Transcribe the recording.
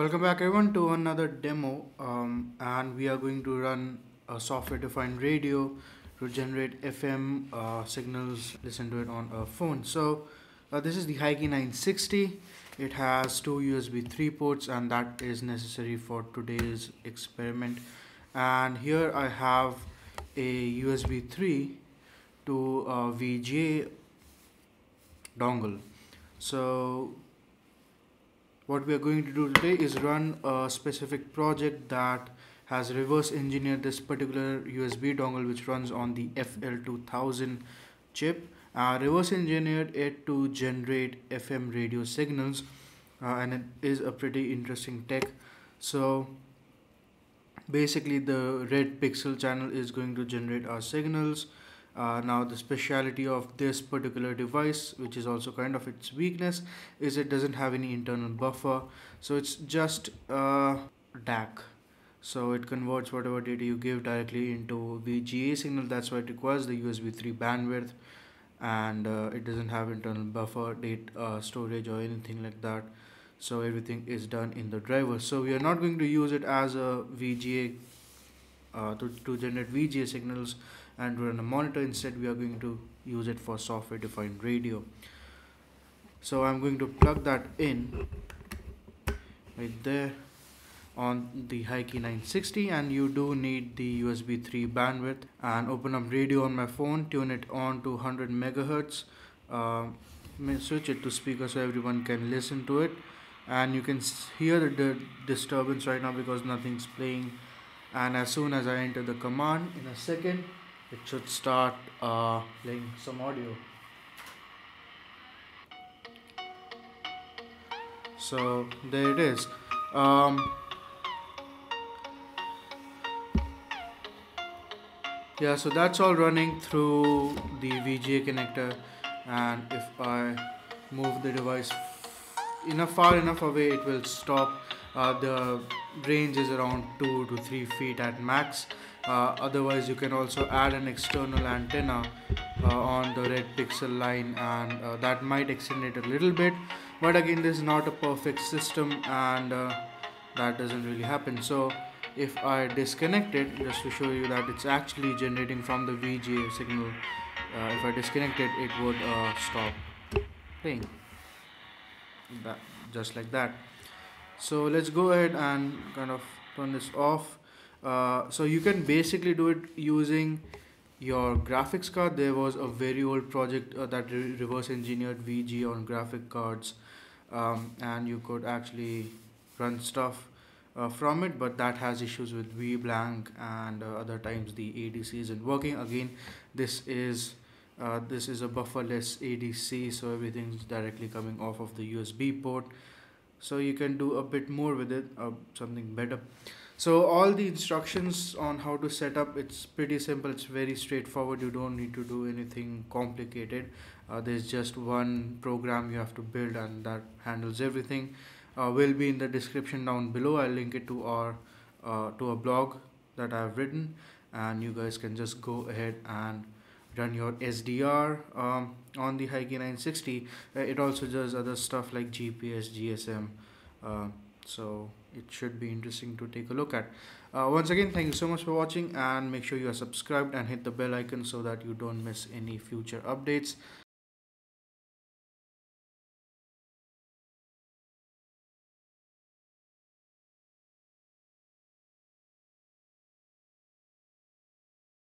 Welcome back everyone to another demo um, and we are going to run a software defined radio to generate FM uh, signals, listen to it on a phone. So uh, this is the HiKey 960. It has two USB 3 ports and that is necessary for today's experiment. And here I have a USB 3 to a VGA dongle. So what we are going to do today is run a specific project that has reverse engineered this particular USB dongle which runs on the FL2000 chip uh, reverse engineered it to generate FM radio signals uh, and it is a pretty interesting tech. So basically the red pixel channel is going to generate our signals uh, now the speciality of this particular device which is also kind of its weakness is it doesn't have any internal buffer. So it's just a DAC. So it converts whatever data you give directly into VGA signal. That's why it requires the USB 3 bandwidth. And uh, it doesn't have internal buffer date uh, storage or anything like that. So everything is done in the driver. So we are not going to use it as a VGA uh, to, to generate VGA signals and run a monitor instead we are going to use it for software defined radio. So I'm going to plug that in right there on the HiKey 960 and you do need the USB 3 bandwidth. And open up radio on my phone tune it on to 100 megahertz uh, switch it to speaker so everyone can listen to it. And you can hear the disturbance right now because nothing's playing. And as soon as I enter the command in a second it should start uh, playing some audio. So there it is. Um, yeah so that's all running through the VGA connector. And if I move the device enough far enough away it will stop uh, the range is around 2 to 3 feet at max. Uh, otherwise you can also add an external antenna uh, on the red pixel line and uh, that might extend it a little bit. But again this is not a perfect system and uh, that doesn't really happen. So if I disconnect it just to show you that it's actually generating from the VGA signal uh, if I disconnect it it would uh, stop playing. That just like that so let's go ahead and kind of turn this off. Uh, so you can basically do it using your graphics card. There was a very old project uh, that re reverse engineered VG on graphic cards um, and you could actually run stuff uh, from it but that has issues with VBlank and uh, other times the ADC isn't working. Again this is uh, this is a bufferless ADC so everything's directly coming off of the USB port so you can do a bit more with it uh, something better. So all the instructions on how to set up it's pretty simple. It's very straightforward. You don't need to do anything complicated. Uh, there's just one program you have to build and that handles everything. Uh, will be in the description down below. I'll link it to our uh, to a blog that i've written and you guys can just go ahead and run your SDR um, on the HiKey 960 uh, it also does other stuff like GPS GSM uh, so it should be interesting to take a look at. Uh, once again thank you so much for watching and make sure you are subscribed and hit the bell icon so that you don't miss any future updates